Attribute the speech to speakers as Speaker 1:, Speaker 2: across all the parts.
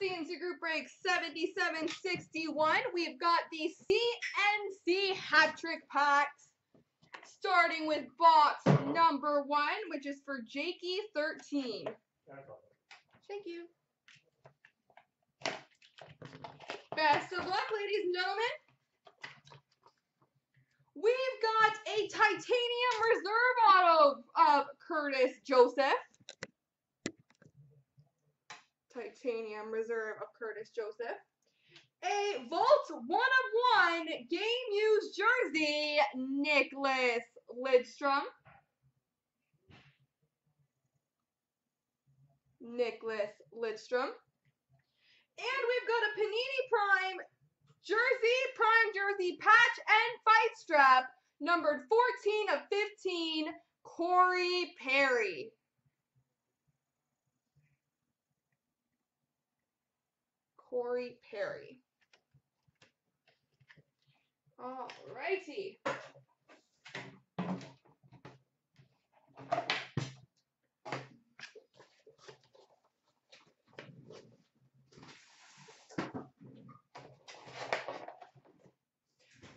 Speaker 1: CNC Group Break 7761. We've got the CNC hat trick packs, starting with box number one, which is for Jakey 13. Thank you. Best of luck, ladies and gentlemen. We've got a titanium reserve auto of Curtis Joseph. Titanium reserve of Curtis Joseph. A Vault 1 of 1 game used jersey, Nicklas Lidstrom. Nicklas Lidstrom. And we've got a Panini Prime jersey, prime jersey patch and fight strap, numbered 14 of 15, Corey Perry. Corey Perry. All righty.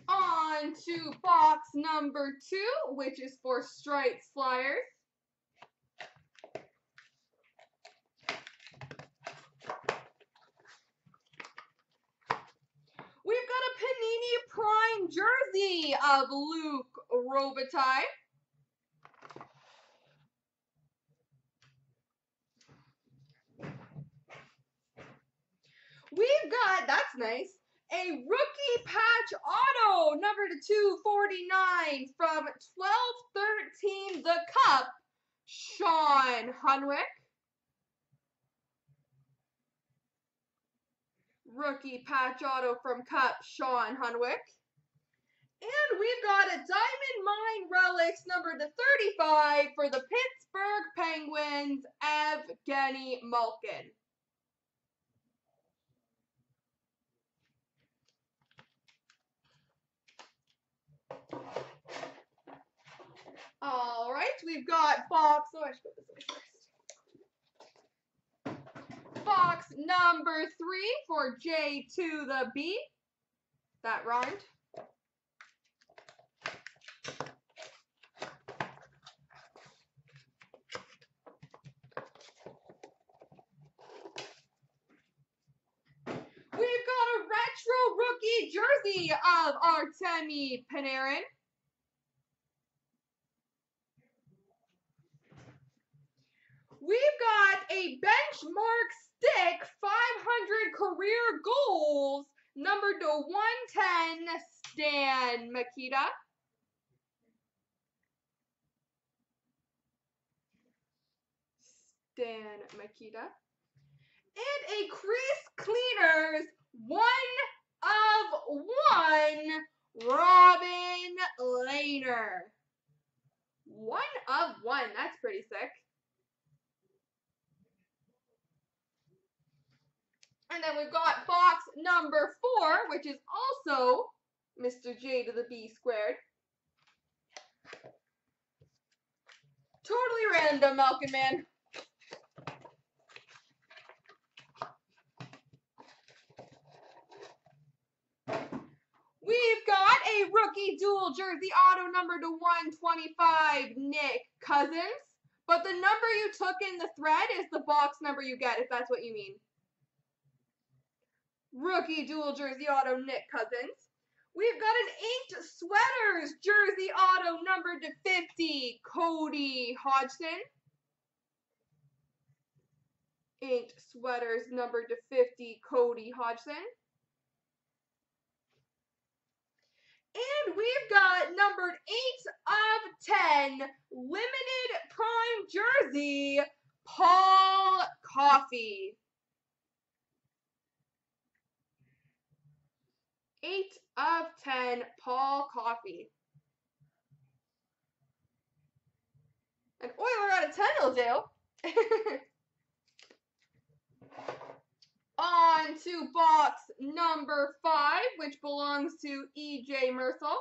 Speaker 1: On to box number two, which is for Stripes Flyers. We've got a Panini Prime jersey of Luc Robitaille. We've got, that's nice, a rookie patch auto, number to 249 from 1213 The Cup, Shawn Hunwick. Rookie patch auto from Cup, Shawn Hunwick. And we've got a Diamond Mine Relics number to 35 for the Pittsburgh Penguins, Evgeny Malkin. All right, we've got box. Oh, I should put this away first. Box number three for J to the B. That rhymed. We've got a retro rookie jersey of Artemi Panarin. We've got a benchmark stick 500 career goals, number to 110, Stan Mikita. Stan Mikita. And a crease cleaners, one of one, Robin Lehner. One of one. That's pretty sick. And then we've got box number four, which is also Mr. J to the B squared. Totally random, Malcolm Man. We've got a rookie dual jersey auto number to 125, Nick Cousins. But the number you took in the thread is the box number you get, if that's what you mean. Rookie dual jersey auto, Nick Cousins. We've got an inked sweaters jersey auto number to 50, Cody Hodgson. Inked sweaters number to 50, Cody Hodgson. And we've got numbered 8 of 10, limited prime jersey, Paul Coffey. 8 of 10, Paul Coffey. An Oiler out of 10 will do. On to box number 5, which belongs to EJ Mersel.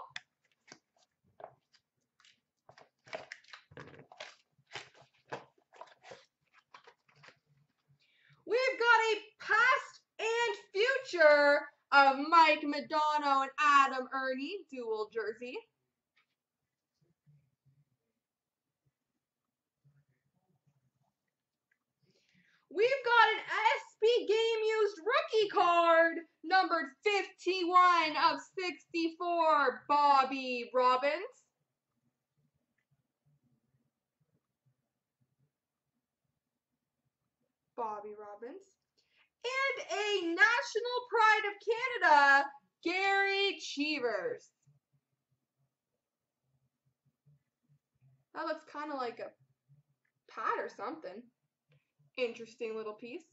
Speaker 1: We've got a past and future of Mike Modano and Adam Erne dual jersey. We've got an SB Game Used rookie card, numbered 51 of 64, Bobby Robins. Bobby Robins. And a National Pride of Canada, Gary Cheevers. That looks kind of like a pad or something. Interesting little piece.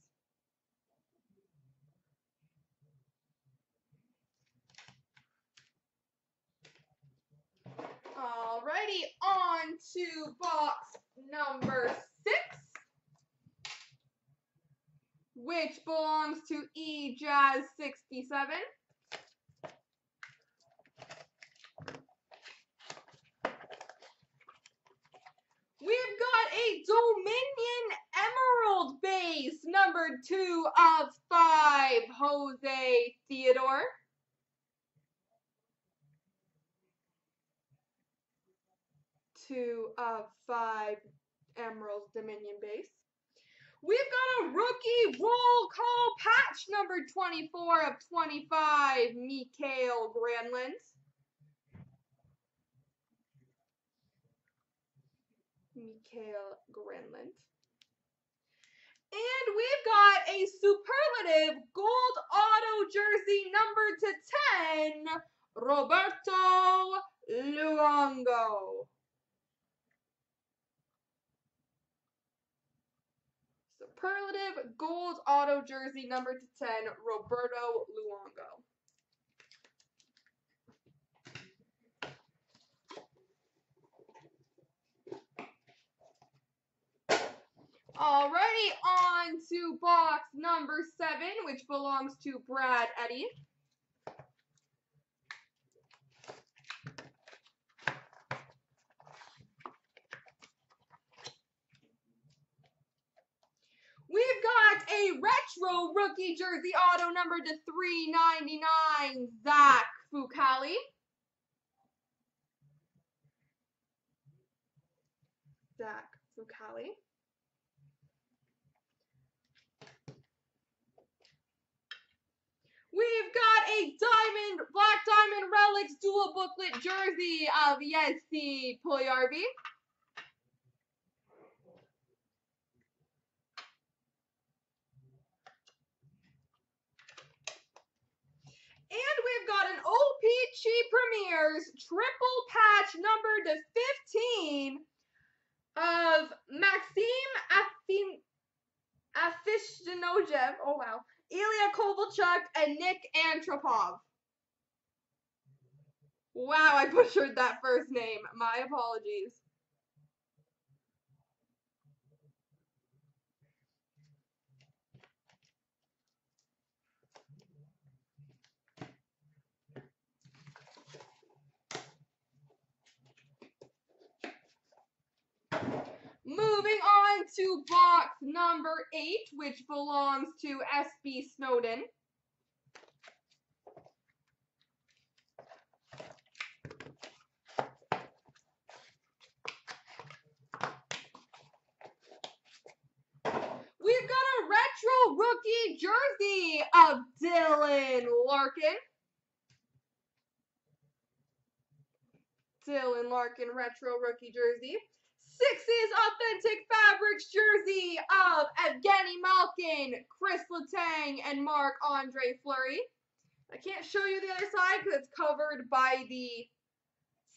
Speaker 1: Alrighty, on to box number six, which belongs to E Jazz 67. We've got a Dominion Emerald base, number two of five, Jose Theodore. Two of five Emerald Dominion base. We've got a rookie roll call patch, number 24 of 25, Mikael Granlund. Mikael Granlund. And we've got a superlative gold auto jersey number to 10, Roberto Luongo. Superlative gold auto jersey number to 10, Roberto Luongo. Alrighty, on to box number seven, which belongs to Brad Eddy. We've got a retro rookie jersey auto number to 399, Zach Fucale. Zach Fucale. We've got a diamond, black diamond relics dual booklet jersey of Jesse Puljujarvi. And we've got an OPC Premiers triple patch number to 15 of Maxim Afin Afishinojev. Oh wow. Ilya Kovalchuk and Nick Antropov. Wow, I butchered that first name. My apologies. Moving on to box number eight, which belongs to SB Snowden. We've got a retro rookie jersey of Dylan Larkin. Dylan Larkin retro rookie jersey. Sixes Authentic Fabrics jersey of Evgeny Malkin, Chris Letang, and Marc-Andre Fleury. I can't show you the other side because it's covered by the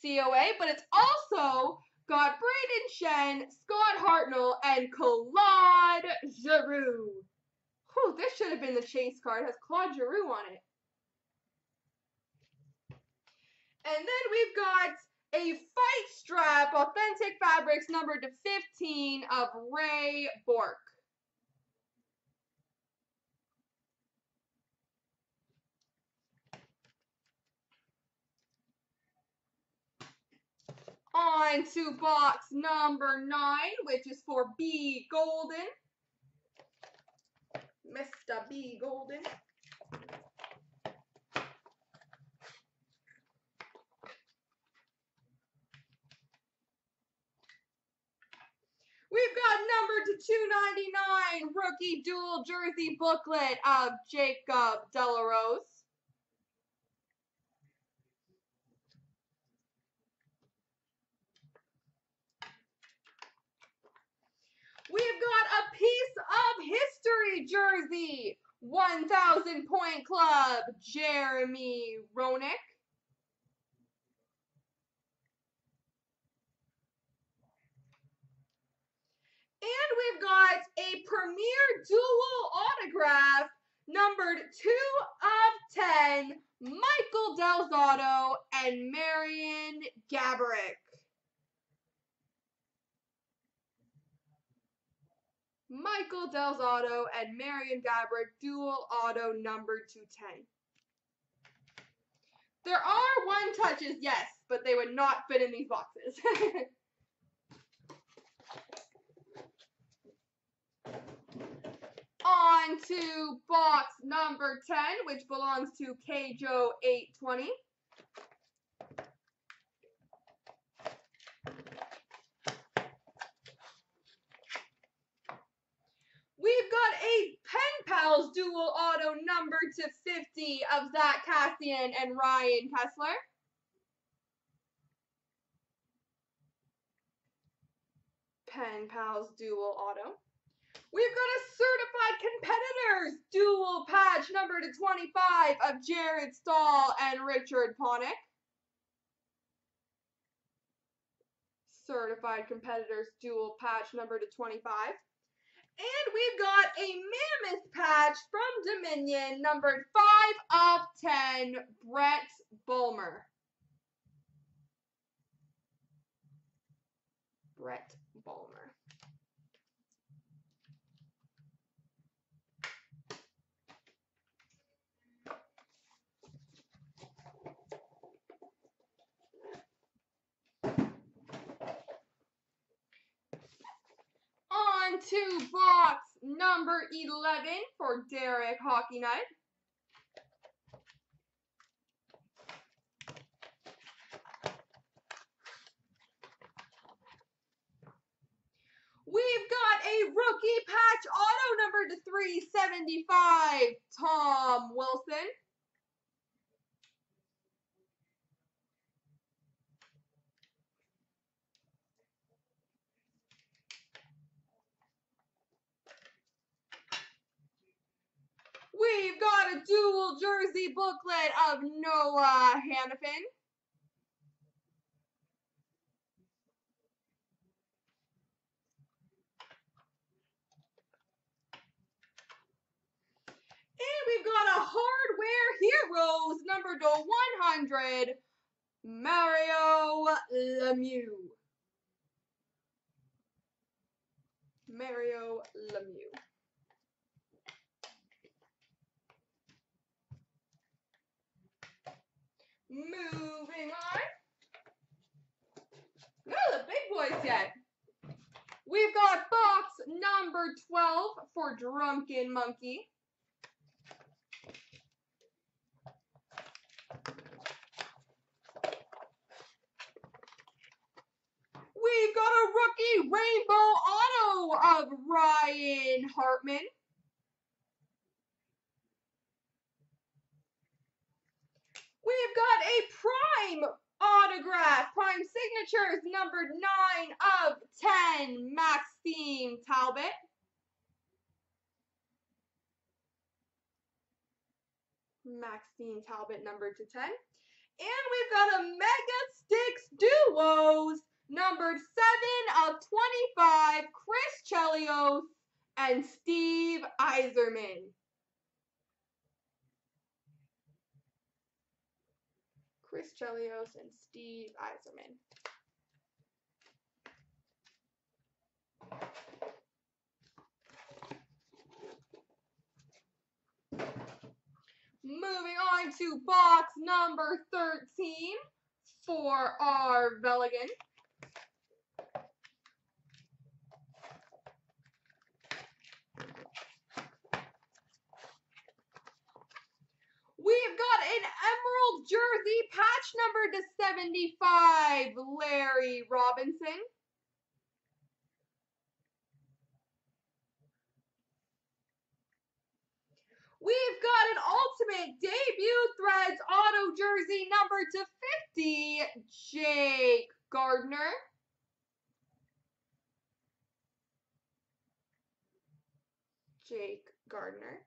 Speaker 1: COA, but it's also got Brayden Schenn, Scott Hartnell, and Claude Giroux. Whew, this should have been the chase card. It has Claude Giroux on it. And then we've got a fight strap, authentic fabrics, number to 15 of Ray Bourque. On to box number nine, which is for B Golden. Mr. B Golden. Rookie dual jersey booklet of Jacob de la Rose. We've got a piece of history jersey. 1000 point club, Jeremy Roenick. And we've got a premier dual autograph, numbered 2 of 10, Michael Del Zotto and Marian Gaborik. Michael Del Zotto and Marian Gaborik, dual auto number 210. There are one touches, yes, but they would not fit in these boxes. On to box number 10, which belongs to Kjo 820. We've got a Pen Pals dual auto number to 50 of Zach Kassian and Ryan Kesler. Pen Pals dual auto. We've got a certified competitors dual patch number to 25 of Jared Staal and Richard Panik. Certified competitors dual patch number to 25. And we've got a mammoth patch from Dominion numbered 5 of 10 Brett Bulmer. Brett Bulmer. On to box number 11 for Derek Hockey Nut. We've got a rookie patch auto number to 375, Tom Wilson. We've got a jersey booklet of Noah Hanifin. And we've got a Hardware Heroes number to 100, Mario Lemieux. Mario Lemieux. Moving on. No, the big boys yet. We've got box number 12 for Drunken Monkey. We've got a rookie rainbow auto of Ryan Hartman. We've got a prime autograph, prime signatures, numbered 9 of 10, Maxime Talbot. Maxime Talbot, numbered to 10. And we've got a Mega Sticks Duos, numbered 7 of 25, Chris Chelios and Steve Yzerman. Chris Chelios and Steve Yzerman. Moving on to box number 13 for our Veligan. We've got an emerald jersey patch number to 75, Larry Robinson. We've got an ultimate debut threads auto jersey number to 50, Jake Gardiner. Jake Gardiner.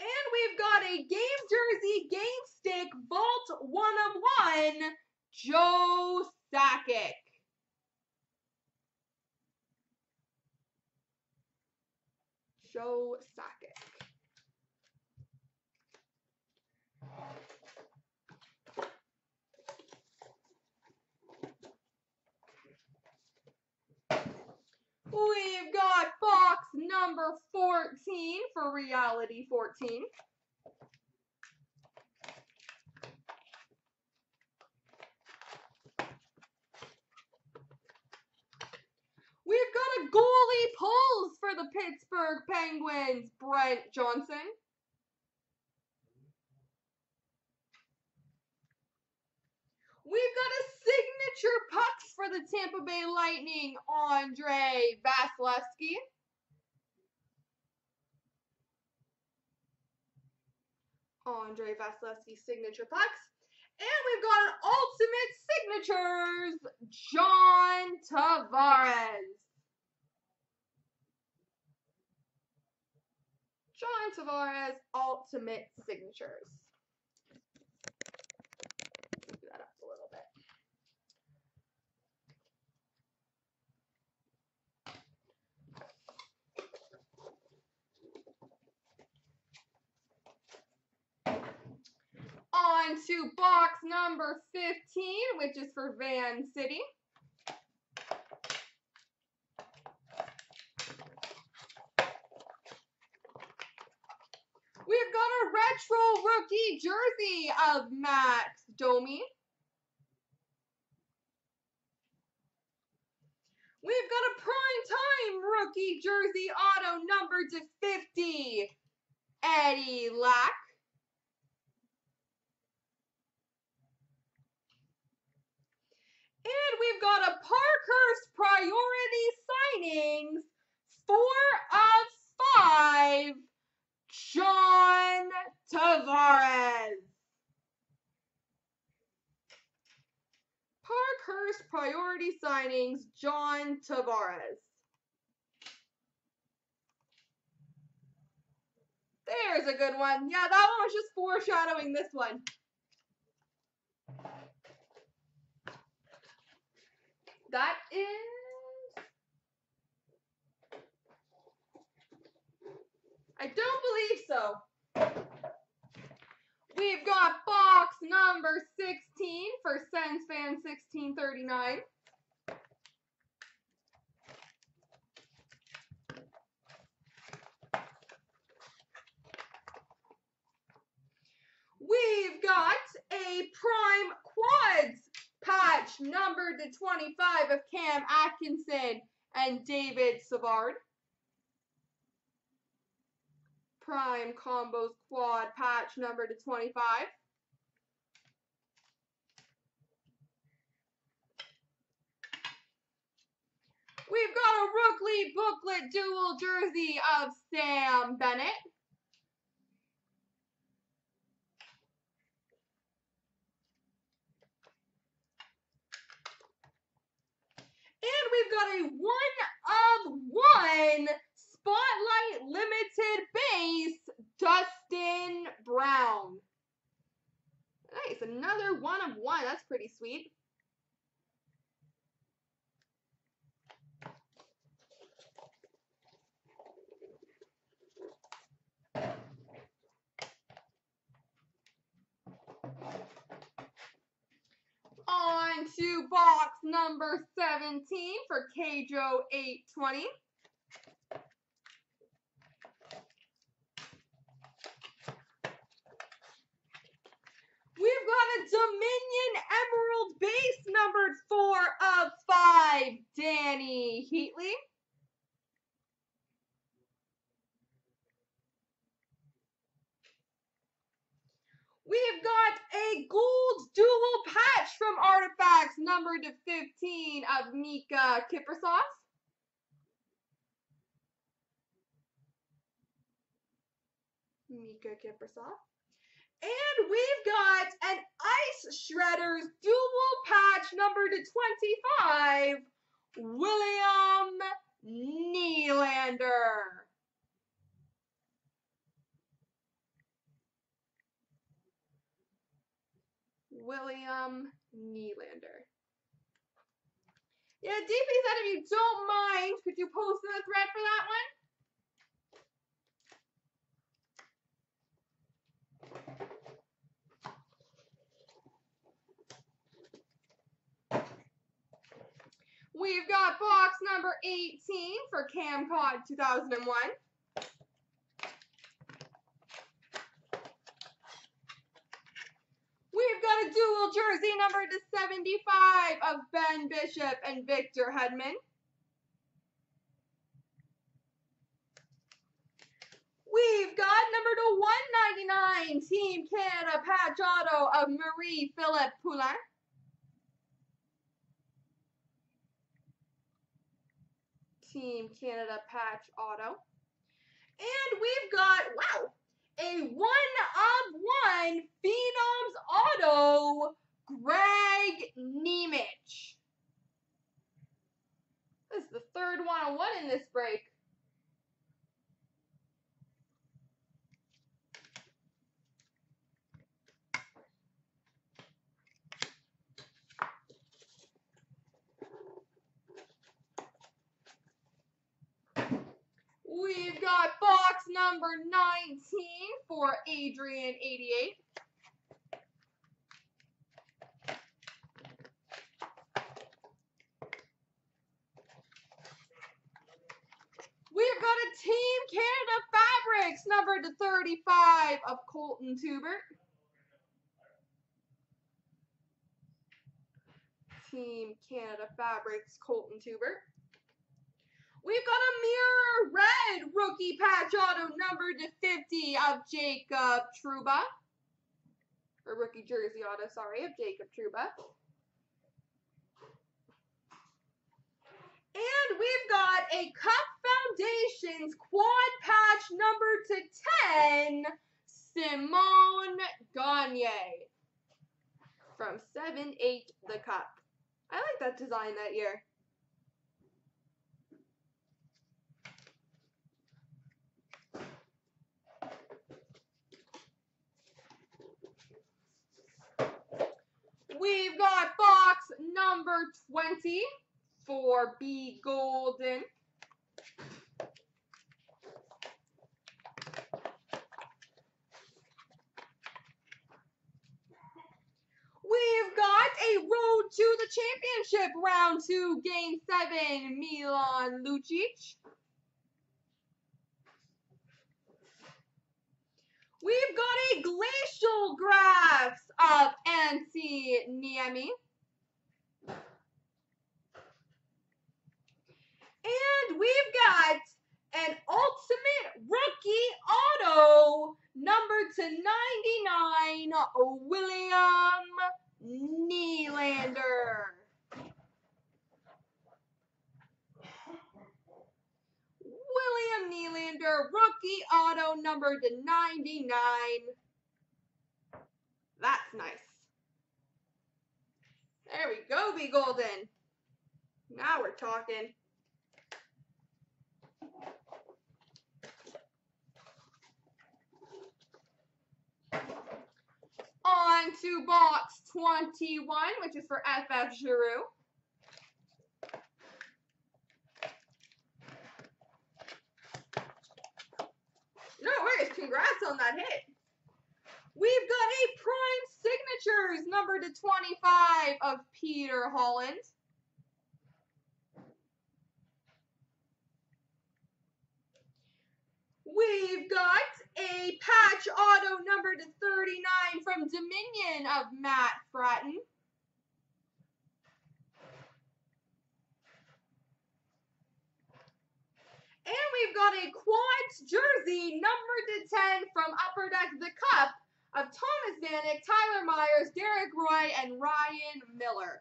Speaker 1: And we've got a game jersey, game stick, vault one of one, Joe Sakic. Joe Sakic. We've got box number 14 for Reality 14. We've got a goalie pulls for the Pittsburgh Penguins, Brent Johnson. We've got a signature pucks for the Tampa Bay Lightning, Andre Vasilevskiy. Andre Vasilevskiy signature pucks. And we've got an ultimate signatures, John Tavares. John Tavares ultimate signatures. Move that up a little bit. On to box number 15, which is for Van City. We've got a retro rookie jersey of Max Domi. We've got a prime time rookie jersey auto number to 50, Eddie Lack. And we've got a Parkhurst priority signings, four of five, John Tavares. Parkhurst priority signings, John Tavares. There's a good one. Yeah, that one was just foreshadowing this one. That is. I don't believe so. We've got box number 16 for Sens Fan 1639. We've got a Prime Quads patch numbered to 25 of Cam Atkinson and David Savard. Prime Combos Quad patch number to 25. We've got a Rookley booklet dual jersey of Sam Bennett. And we've got a one of one Spotlight Limited Base Dustin Brown. Nice, another one of one. That's pretty sweet. On to box number 17 for Kjo 820. We've got a Dominion Emerald base numbered 4 of 5, Dany Heatley. We've got a gold dual patch from Artifacts, numbered to 15 of Miikka Kiprusoff. Miikka Kiprusoff. And we've got an Ice Shredders dual patch number to 25, William Nylander. William Nylander. Yeah, DP said if you don't mind, could you post in the thread for that one? We've got box number 18 for CamCon 2001. We've got a dual jersey number to 75 of Ben Bishop and Victor Hedman. We've got number to 199 Team Canada patch auto of Marie-Philip Poulin. Team Canada patch auto. And we've got, wow, a one of one Phenoms auto, Greg Nemisz. This is the third one on one in this break. We've got box number 19 for Adrian88. We've got a Team Canada Fabrics number to 35 of Colten Teubert. Team Canada Fabrics Colten Teubert. We've got a mirror red rookie patch auto number to 50 of Jacob Trouba. Or rookie jersey auto, sorry, of Jacob Trouba. And we've got a Cup Foundations quad patch number to 10, Simon Gagne. From 7-8 The Cup. I like that design that year. We've got box number 20 for B Golden. We've got a road to the championship round two, game seven, Milan Lucic. We've got a glacial graphs of Antti Niemi. And we've got an ultimate rookie auto number to 99 William Nylander. William Nylander, rookie auto number to 99. That's nice. There we go, B Golden. Now we're talking. On to box 21, which is for FF Giroux. No worries, congrats on that hit. We've got a Prime Signatures number to 25 of Peter Holland. We've got a patch auto number to 39 from Dominion of Matt Frattin. And we've got a quads jersey number to 10 from Upper Deck the Cup of Thomas Vanek, Tyler Myers, Derek Roy, and Ryan Miller.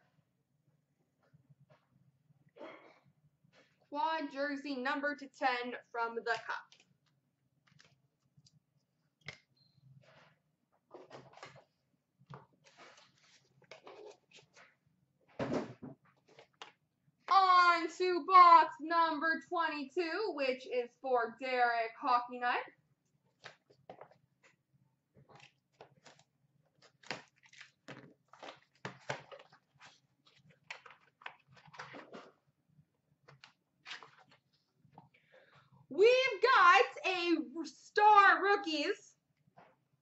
Speaker 1: Quad jersey number to 10 from the Cup. Number 22, which is for Derek Hockey Nut. We've got a star rookies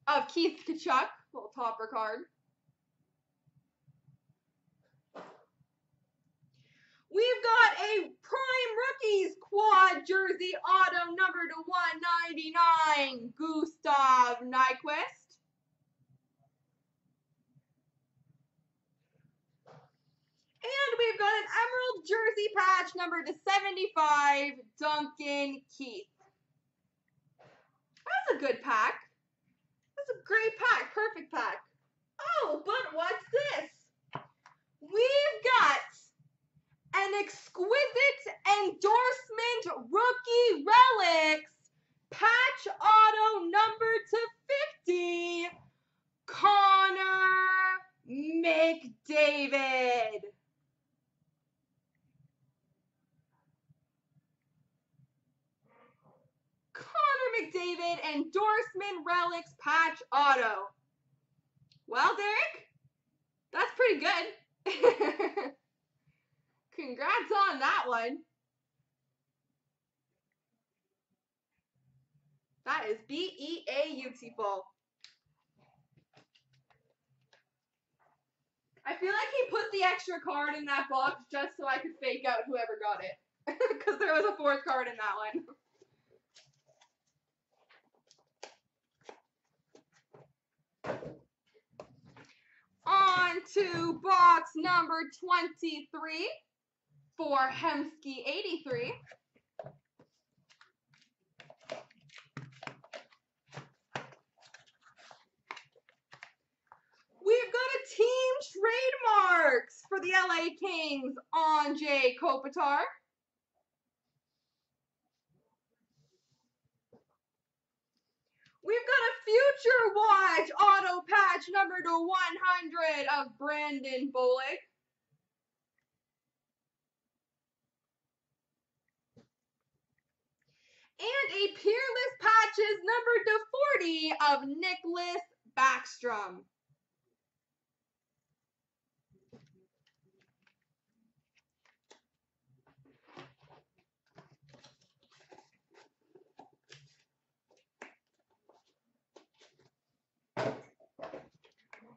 Speaker 1: of Keith Tkachuk, little topper card. We've got a prime rookies quad jersey auto number to 199, Gustav Nyquist. And we've got an emerald jersey patch number to 75, Duncan Keith. That's a good pack. That's a great pack. Perfect pack. Oh, but what's this? We've got an exquisite endorsement rookie relics patch auto number to 50, Connor McDavid. Connor McDavid endorsement relics patch auto. Well, Derek, that's pretty good. Congrats on that one. That is B-E-A beautiful. I feel like he put the extra card in that box just so I could fake out whoever got it. Because there was a fourth card in that one. On to box number 23 for Hemsky 83. We've got a team trademarks for the LA Kings Anze Kopitar. We've got a future watch auto patch number to 100 of Brandon Bollig. And a Peerless Patches number to 40 of Nicklas Backstrom.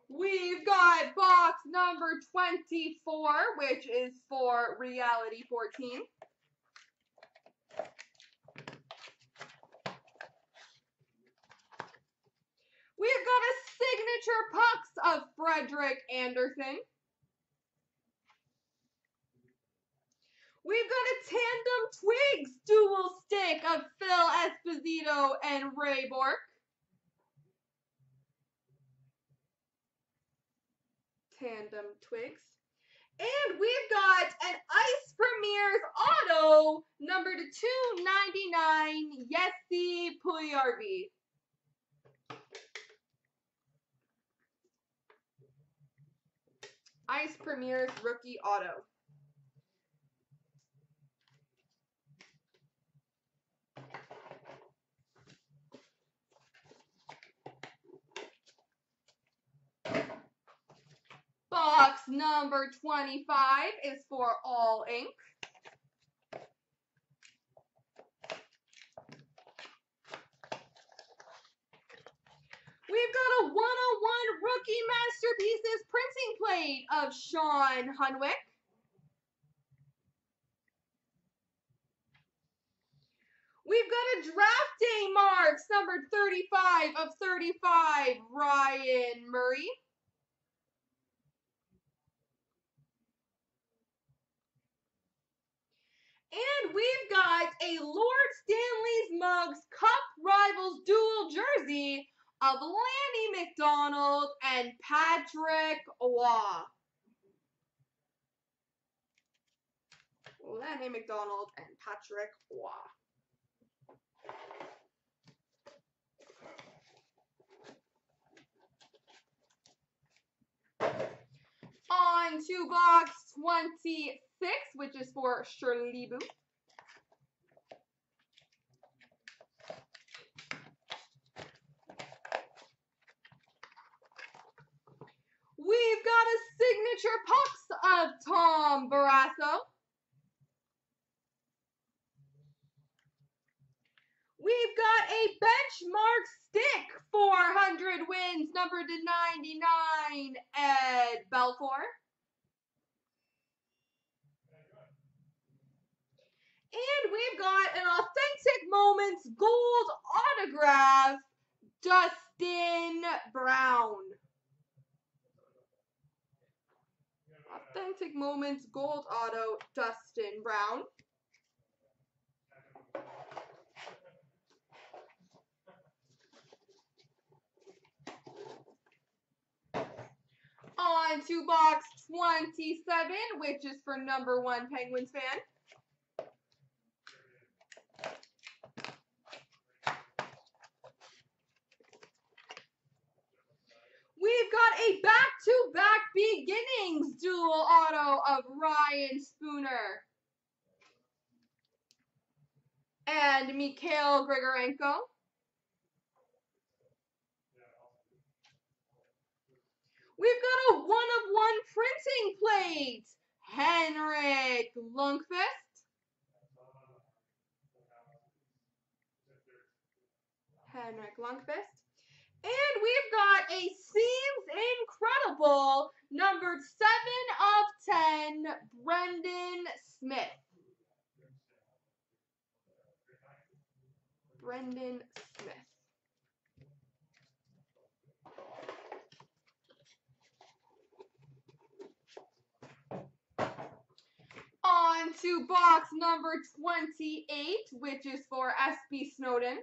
Speaker 1: We've got box number 24, which is for Reality 14. We've got a signature pucks of Frederik Andersen. We've got a tandem twigs dual stick of Phil Esposito and Ray Bourque. Tandem twigs. And we've got an Ice Premiers Auto number to 299 Jesse Puljujarvi. Ice Premier's rookie auto. Box number 25 is for all ink. We've got a 101 Rookie Masterpieces printing plate of Shawn Hunwick. We've got a draft day marks, number 35 of 35, Ryan Murray. And we've got a Lord Stanley's Mugs Cup Rivals dual jersey of Lanny McDonald and Patrick Roy. Lanny McDonald and Patrick Roy. On to box 26, which is for Shirley Boo. Red Wings, number to 99, Ed Belfour. And we've got an Authentic Moments gold autograph, Dustin Brown. Authentic Moments gold auto, Dustin Brown. On to box 27, which is for number one Penguins fan. We've got a back-to-back beginnings dual auto of Ryan Spooner and Mikhail Grigorenko. We've got a one-of-one printing plate, Henrik Lundqvist. Henrik Lundqvist. We've got a Seems Incredible, numbered 7 of 10, Brendan Smith. Brendan Smith. On to box number 28, which is for SB Snowden.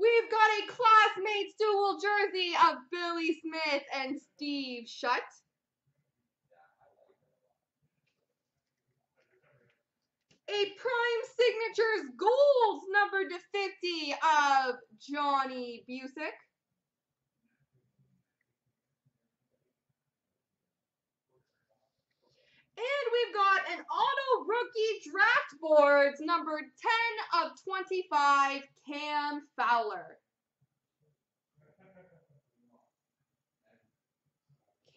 Speaker 1: We've got a classmates dual jersey of Billy Smith and Steve Shutt. A Prime Signatures Gold number to 50 of Johnny Busick. And we've got an auto rookie draft boards number 10 of 25, Cam Fowler.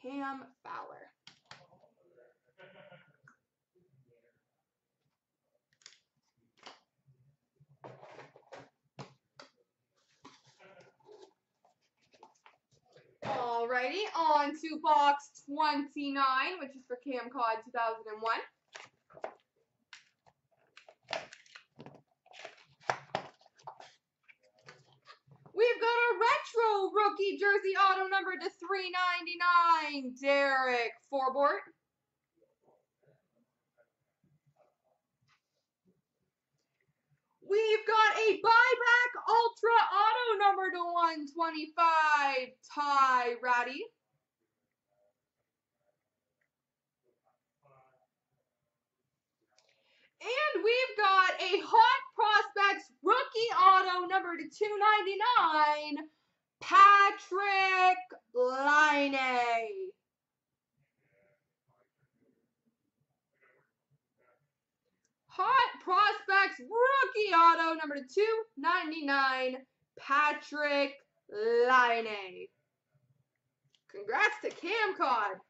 Speaker 1: Cam Fowler. Alrighty, on to box 29, which is for Cam Cod 2001. We've got a retro rookie jersey auto number to 399, Derek Forbort. We've got a buyback ultra auto number to 125, Ty Rattie. And we've got a Hot Prospects rookie auto number to 299, Patrik Laine. Hot Prospects rookie auto number to 299, Patrik Laine. Congrats to CamCod.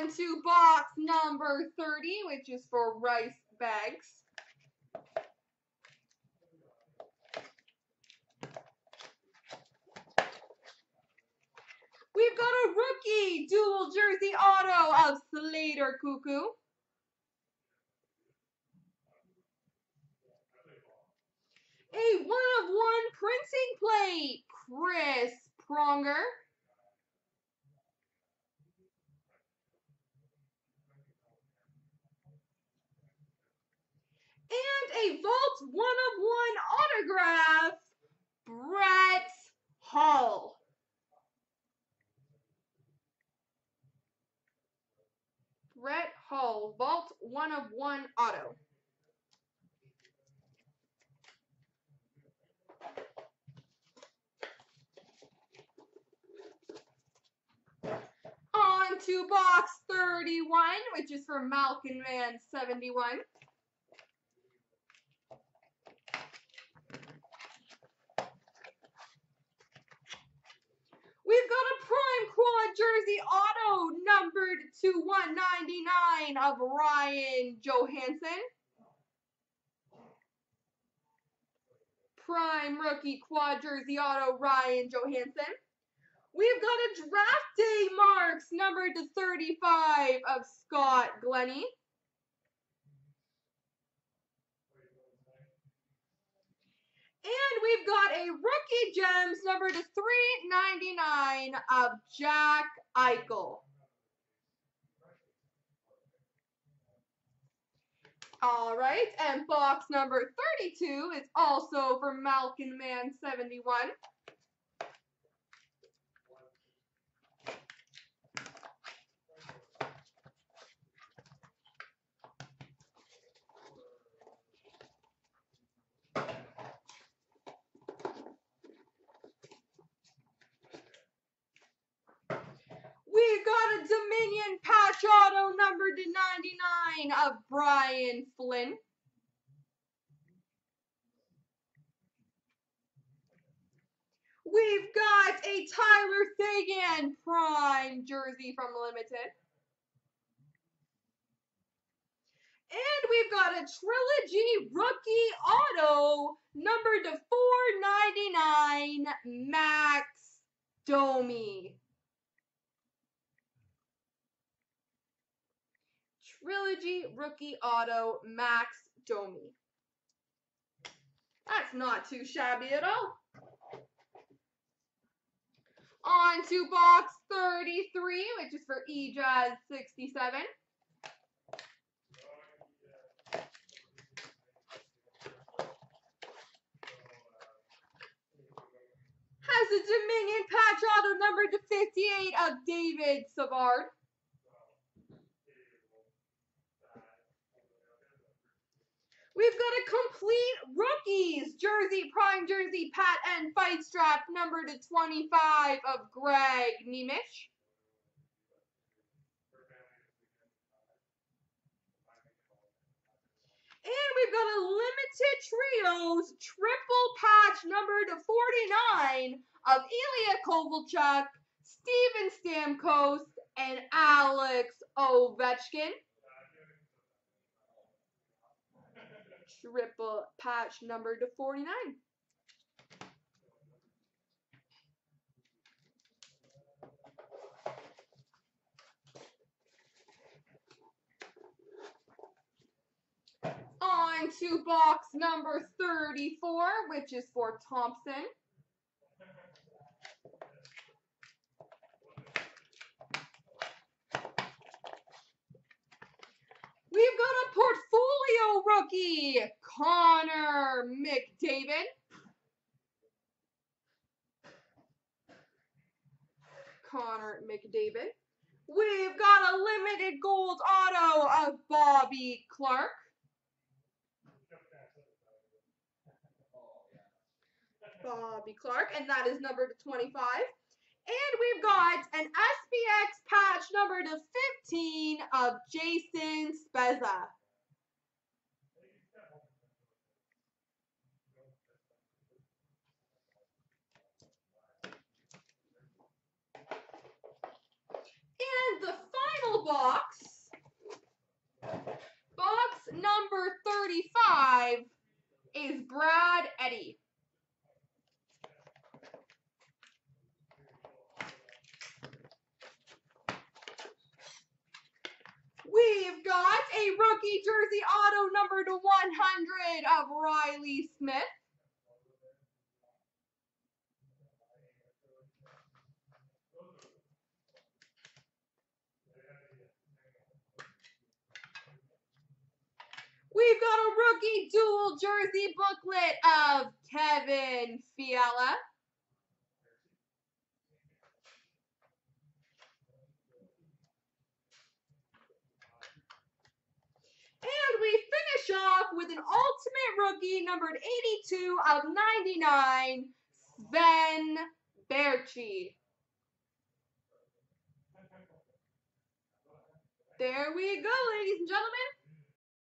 Speaker 1: On to box number 30, which is for Rice Bags. We've got a rookie dual jersey auto of Slater Koekkoek. A one of one printing plate, Chris Pronger. And a Vault one of one autograph, Brett Hull. Brett Hull, Vault one of one auto. On to box 31, which is for Malkin Man 71. Jersey auto numbered to 199 of Ryan Johansen. Prime rookie quad jersey auto Ryan Johansen. We've got a draft day marks numbered to 35 of Scott Glennie. And we've got a rookie gems number to 399 of Jack Eichel. All right, and box number 32 is also for Malkin Man 71. We've got a Dominion patch auto number to 99 of Brian Flynn. We've got a Tyler Seguin prime jersey from Limited. And we've got a Trilogy rookie auto number to 499 Max Domi. Trilogy Rookie Auto Max Domi. That's not too shabby at all. On to box 33, which is for EJazz 67. Has a Dominion patch auto number to 58 of David Savard. We've got a complete rookies jersey, prime jersey, pat and fight strap, number to 25 of Greg Nemisz. And we've got a limited trios triple patch number to 49 of Ilya Kovalchuk, Steven Stamkos, and Alex Ovechkin. Triple patch number to 49. On to box number 34, which is for Thompson. We've got a portfolio rookie, Connor McDavid. Connor McDavid. We've got a limited gold auto of Bobby Clarke. Bobby Clarke, and that is number 25. And we've got an SPX patch number to 15 of Jason Spezza. And the final box, box number 35, is Brad Eddy. We've got a rookie jersey auto number to 100 of Reilly Smith. We've got a rookie dual jersey booklet of Kevin Fiala. And we finish off with an ultimate rookie numbered 82 of 99, Sven Baertschi. There we go, ladies and gentlemen.